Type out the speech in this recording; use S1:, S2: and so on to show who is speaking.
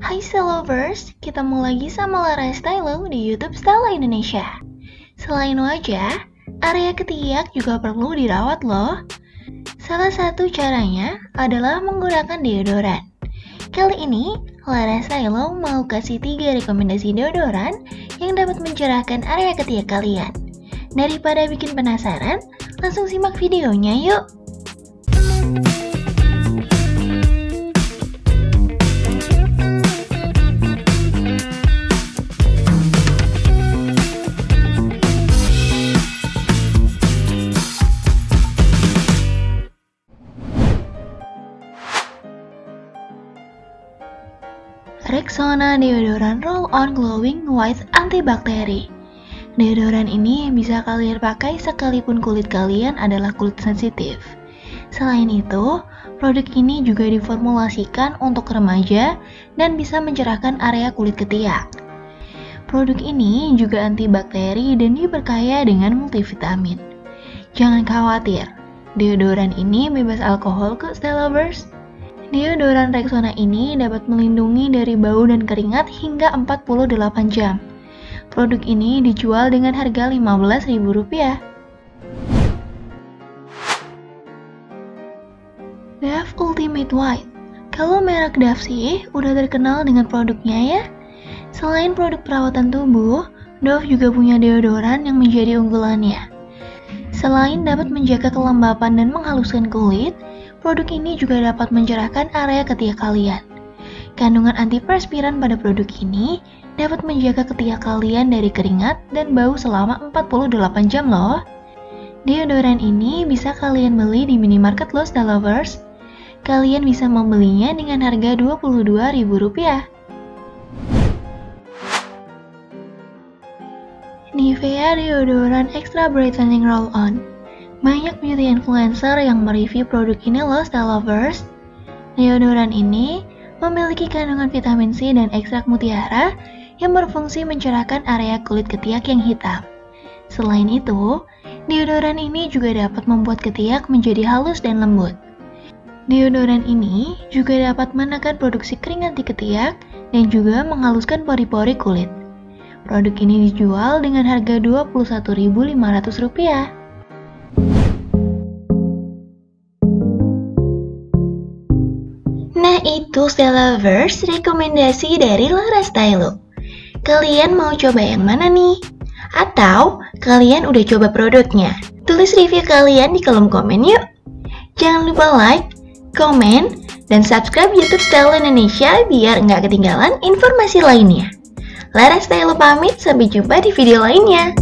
S1: Hai Stylovers, ketemu lagi sama Lara Stylo di YouTube Style Indonesia. Selain wajah, area ketiak juga perlu dirawat loh. Salah satu caranya adalah menggunakan deodoran. Kali ini, Lara Stylo mau kasih 3 rekomendasi deodoran yang dapat mencerahkan area ketiak kalian. Daripada bikin penasaran, langsung simak videonya yuk! Rexona Deodoran Roll-On Glowing White Antibakteri. Deodoran ini bisa kalian pakai sekalipun kulit kalian adalah kulit sensitif. Selain itu, produk ini juga diformulasikan untuk remaja dan bisa mencerahkan area kulit ketiak. Produk ini juga antibakteri dan diberkaya dengan multivitamin. Jangan khawatir, deodoran ini bebas alkohol ke Style Lovers. Deodoran Rexona ini dapat melindungi dari bau dan keringat hingga 48 jam. Produk ini dijual dengan harga Rp15.000. Dove Ultimate White Kalau merek Dove sih udah terkenal dengan produknya ya. Selain produk perawatan tubuh, Dove juga punya deodoran yang menjadi unggulannya. Selain dapat menjaga kelembapan dan menghaluskan kulit, produk ini juga dapat mencerahkan area ketiak kalian. Kandungan antiperspiran pada produk ini dapat menjaga ketiak kalian dari keringat dan bau selama 48 jam loh. Deodoran ini bisa kalian beli di minimarket Los Lovers. Kalian bisa membelinya dengan harga Rp22.000. Nivea Deodoran Extra Brightening Roll-On banyak beauty influencer yang mereview produk ini loh Style Lovers. Deodoran ini memiliki kandungan vitamin C dan ekstrak mutiara yang berfungsi mencerahkan area kulit ketiak yang hitam. Selain itu, deodoran ini juga dapat membuat ketiak menjadi halus dan lembut. Deodoran ini juga dapat menekan produksi keringat di ketiak dan juga menghaluskan pori-pori kulit. Produk ini dijual dengan harga Rp21.500. Itu Lovers rekomendasi dari Lara Stylo. Kalian mau coba yang mana nih? Atau kalian udah coba produknya? Tulis review kalian di kolom komen yuk. Jangan lupa like, komen, dan subscribe YouTube Style Indonesia biar nggak ketinggalan informasi lainnya. Lara Stylo pamit, sampai jumpa di video lainnya.